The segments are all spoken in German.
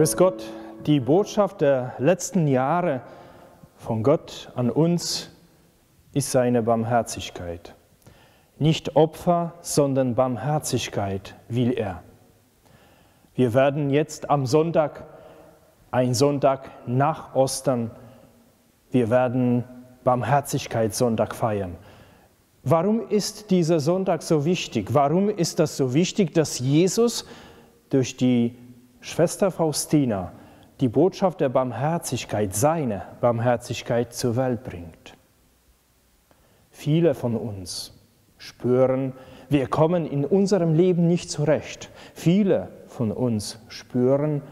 Grüß Gott, die Botschaft der letzten Jahre von Gott an uns ist seine Barmherzigkeit. Nicht Opfer, sondern Barmherzigkeit will er. Wir werden jetzt am Sonntag, ein Sonntag nach Ostern, wir werden Barmherzigkeitssonntag feiern. Warum ist dieser Sonntag so wichtig? Warum ist das so wichtig, dass Jesus durch die Schwester Faustina die Botschaft der Barmherzigkeit, seine Barmherzigkeit zur Welt bringt. Viele von uns spüren, wir kommen in unserem Leben nicht zurecht. Viele von uns spüren,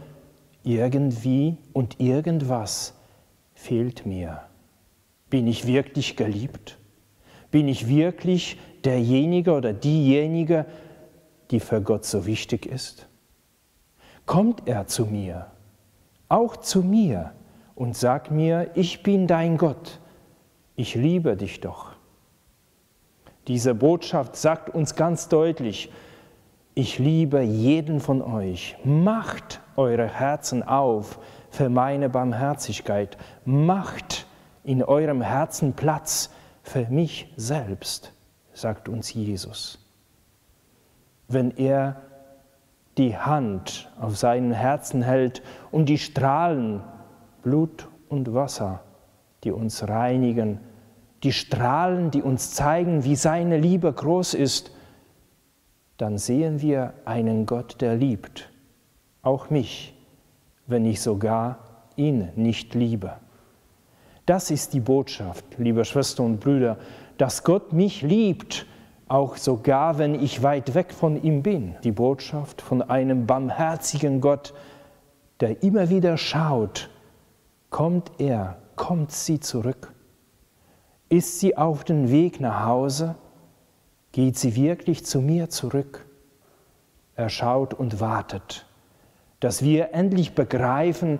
irgendwie und irgendwas fehlt mir. Bin ich wirklich geliebt? Bin ich wirklich derjenige oder diejenige, die für Gott so wichtig ist? kommt er zu mir, auch zu mir und sagt mir, ich bin dein Gott, ich liebe dich doch. Diese Botschaft sagt uns ganz deutlich, ich liebe jeden von euch. Macht eure Herzen auf für meine Barmherzigkeit. Macht in eurem Herzen Platz für mich selbst, sagt uns Jesus. Wenn er die Hand auf seinen Herzen hält und die Strahlen, Blut und Wasser, die uns reinigen, die Strahlen, die uns zeigen, wie seine Liebe groß ist, dann sehen wir einen Gott, der liebt, auch mich, wenn ich sogar ihn nicht liebe. Das ist die Botschaft, liebe Schwestern und Brüder, dass Gott mich liebt auch sogar wenn ich weit weg von ihm bin. Die Botschaft von einem barmherzigen Gott, der immer wieder schaut, kommt er, kommt sie zurück? Ist sie auf dem Weg nach Hause? Geht sie wirklich zu mir zurück? Er schaut und wartet, dass wir endlich begreifen,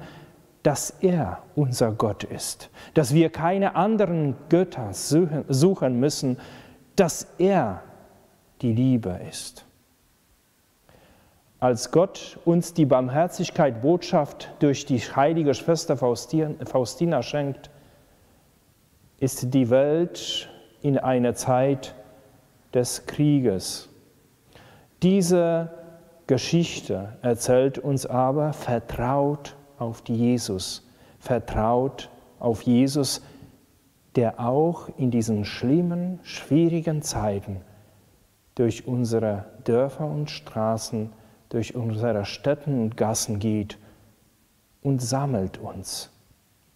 dass er unser Gott ist, dass wir keine anderen Götter suchen müssen, dass er die Liebe ist. Als Gott uns die Barmherzigkeit Botschaft durch die heilige Schwester Faustina schenkt, ist die Welt in einer Zeit des Krieges. Diese Geschichte erzählt uns aber, vertraut auf Jesus, vertraut auf Jesus, der auch in diesen schlimmen, schwierigen Zeiten durch unsere Dörfer und Straßen, durch unsere Städten und Gassen geht und sammelt uns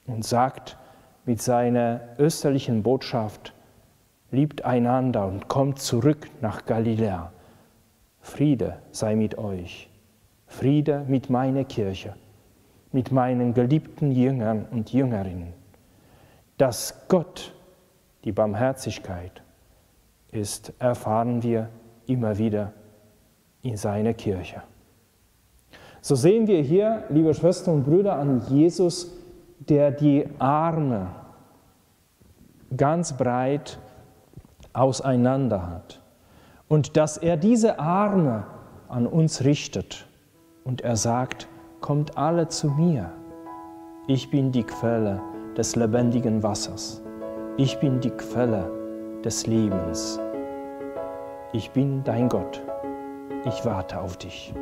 und sagt mit seiner österlichen Botschaft, liebt einander und kommt zurück nach Galiläa. Friede sei mit euch, Friede mit meiner Kirche, mit meinen geliebten Jüngern und Jüngerinnen dass Gott die Barmherzigkeit ist, erfahren wir immer wieder in seiner Kirche. So sehen wir hier, liebe Schwestern und Brüder, an Jesus, der die Arme ganz breit auseinander hat und dass er diese Arme an uns richtet und er sagt, kommt alle zu mir, ich bin die Quelle des lebendigen Wassers. Ich bin die Quelle des Lebens. Ich bin dein Gott. Ich warte auf dich.